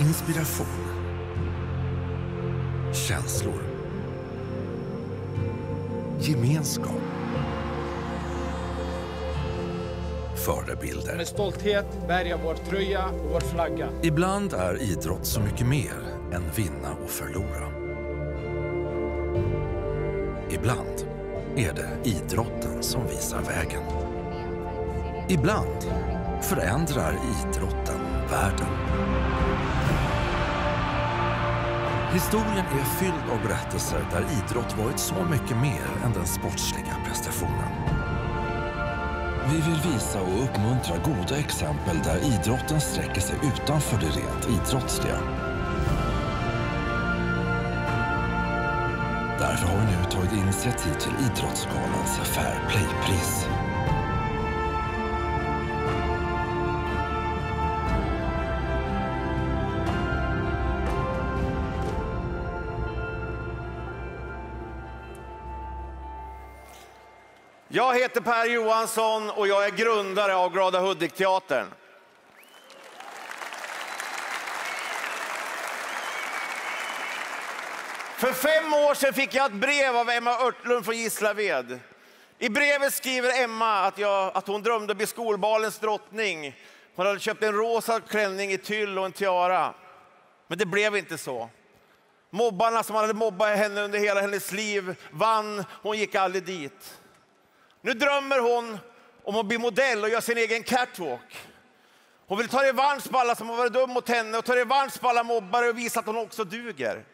Inspiration. Känslor. Gemenskap. Förebilder. Med stolthet bär jag vår tröja och vår flagga. Ibland är idrott så mycket mer än vinna och förlora. Ibland är det idrotten som visar vägen. Ibland förändrar idrotten världen. Historien är fylld av berättelser där idrott varit så mycket mer än den sportsliga prestationen. Vi vill visa och uppmuntra goda exempel där idrotten sträcker sig utanför det rent idrottsliga. Därför har vi nu tagit initiativ till Idrottsgalans Fair Play-pris. Jag heter Per Johansson och jag är grundare av Glada Hudik-teatern. För fem år sedan fick jag ett brev av Emma Örtlund från Gislaved. I brevet skriver Emma att, jag, att hon drömde bli skolbalens drottning. Hon hade köpt en rosa klänning i tyll och en tiara. Men det blev inte så. Mobbarna som hade mobbat henne under hela hennes liv vann. Hon gick aldrig dit. Nu drömmer hon om att bli modell och göra sin egen catwalk. Hon vill ta revansch på alla som har varit dum mot henne och ta revansch på alla mobbare och visa att hon också duger.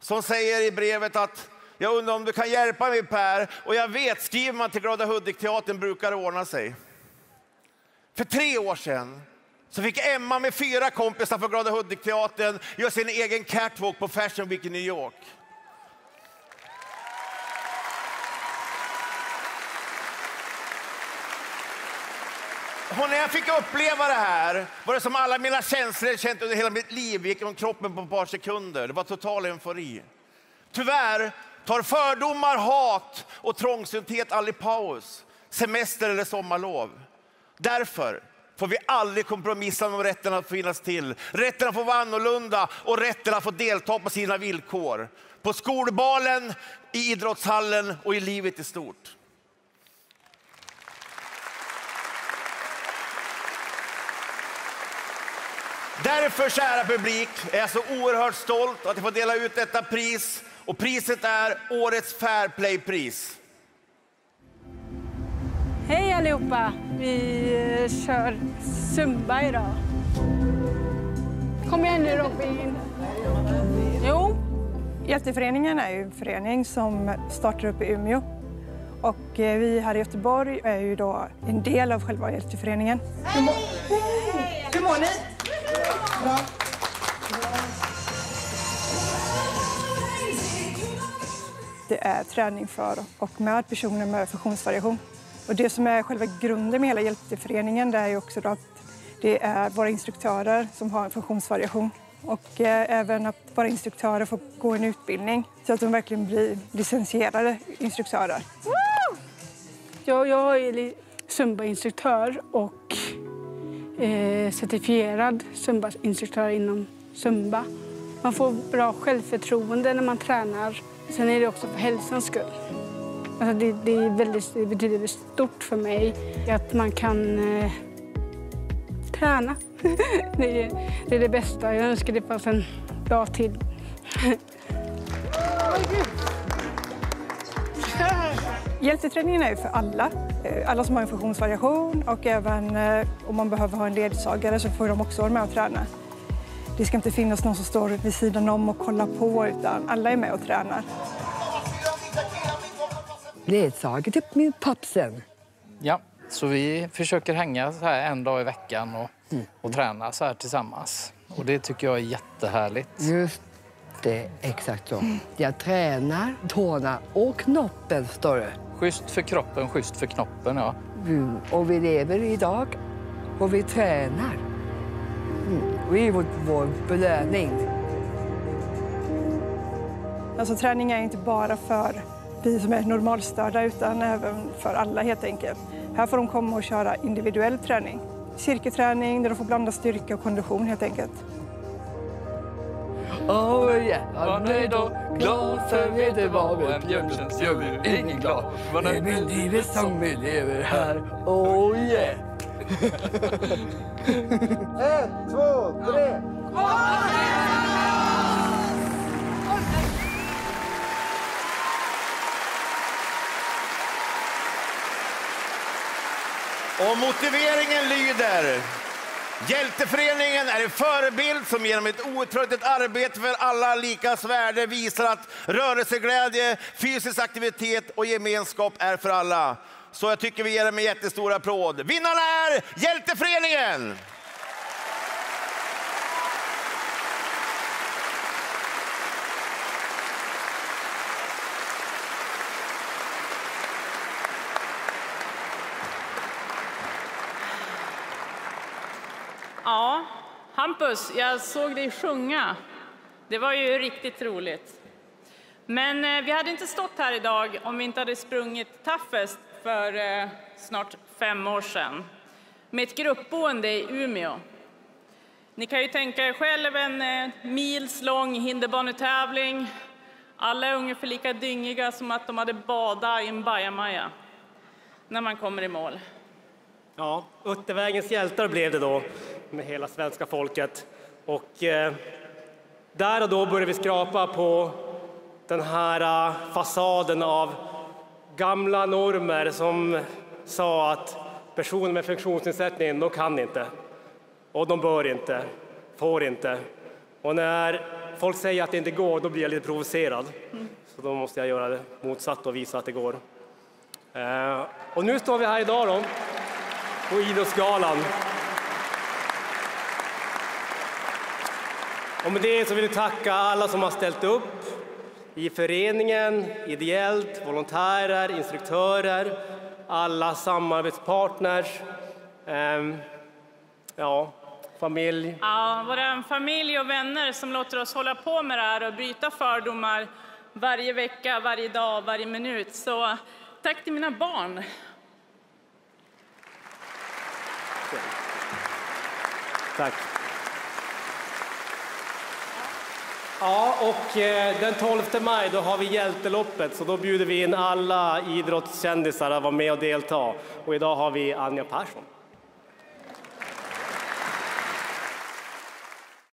Som säger i brevet att jag undrar om du kan hjälpa mig Per och jag vet, skriver man till Glada Hudik-teatern brukar det ordna sig. För tre år sedan så fick Emma med fyra kompisar från Glada Hudik-teatern göra sin egen catwalk på Fashion Week i New York. Och när jag fick uppleva det här var det som alla mina känslor jag känt under hela mitt liv gick om kroppen på ett par sekunder. Det var total eufori. Tyvärr tar fördomar, hat och trångsynthet aldrig paus, semester eller sommarlov. Därför får vi aldrig kompromissa om rätten att finnas till, rätten att få vara annorlunda och rätten att få delta på sina villkor. På skolbalen, i idrottshallen och i livet i stort. Därför, kära publik, är jag så oerhört stolt att jag får dela ut detta pris. Och priset är Årets Fairplay-pris. Hej allihopa! Vi eh, kör Zumba idag. Kom igen nu Robin. Jo. Hjälteföreningen är ju en förening som startar upp i Umeå. Och eh, vi här i Göteborg är ju då en del av själva Hjälteföreningen. Må Hur mår ni? Bra. Det är träning för och med personer med funktionsvariation. Och det som är själva grunden med hela Hjälteföreningen det är ju också att det är våra instruktörer som har en funktionsvariation och eh, även att våra instruktörer får gå en utbildning så att de verkligen blir licensierade instruktörer. Jag, jag är Zumba-instruktör och eh, certifierad Zumba-instruktör inom Zumba. Man får bra självförtroende när man tränar. Sen är det också för hälsans skull. Alltså det, det, är väldigt, det betyder stort för mig att man kan eh, träna. det, är, det är det bästa. Jag önskar det fanns en dag till. Hjälteträningen är för alla. Eh, alla som har en funktionsvariation och även eh, om man behöver ha en ledsagare så får de också vara med och träna. Det ska inte finnas någon som står vid sidan om och kollar på utan alla är med och tränar. Ledsagare till pappsen. Ja, så vi försöker hänga så här en dag i veckan och, och träna så här tillsammans. Och det tycker jag är jättehärligt. Just det, exakt så. Jag tränar tårna och knoppen, står det. Schysst för kroppen, schysst för knoppen, ja. Mm, Och vi lever idag och vi tränar. Mm. Det är vår, vår belöning. Alltså, träning är inte bara för vi som är normalstörda utan även för alla helt enkelt. Här får de komma och köra individuell träning. cirkelträning där de får blanda styrka och kondition helt enkelt. Oh yeah, han är då glad för vet du vad med björnens gör vi ingen glad. Det är min livets sång vi lever här, oh yeah. Ett, två, tre! Och motiveringen lyder Hjälteföreningen är en förebild som genom ett outtröttligt arbete för alla likas värde visar att rörelseglädje, fysisk aktivitet och gemenskap är för alla. Så jag tycker vi ger dem en jättestor applåd. Vinnarna är Hjälteföreningen! Ja, Hampus, jag såg dig sjunga. Det var ju riktigt roligt. Men eh, vi hade inte stått här idag om vi inte hade sprungit Taffest för eh, snart fem år sedan med ett gruppboende i Umeå. Ni kan ju tänka er själv en eh, mils lång hinderbanetävling. Alla är ungefär lika dyngiga som att de hade badat i en bajamaja när man kommer i mål. Ja, Uttervägens hjältar blev det då med hela svenska folket. Och eh, där och då började vi skrapa på den här eh, fasaden av gamla normer som sa att personer med funktionsnedsättning, de kan inte. Och de bör inte, får inte. Och när folk säger att det inte går, då blir jag lite provocerad. Så då måste jag göra det motsatt och visa att det går. Eh, och nu står vi här idag då, på Idrottsgalan. Och med det så vill vi tacka alla som har ställt upp i föreningen, ideellt, volontärer, instruktörer, alla samarbetspartners, ehm, ja, familj. Ja, våra familj och vänner som låter oss hålla på med det här och bryta fördomar varje vecka, varje dag, varje minut. Så tack till mina barn. Tack. Ja, och eh, den 12 maj då har vi Hjälteloppet, så då bjuder vi in alla idrottskändisar att vara med och delta. Och idag har vi Anja Persson.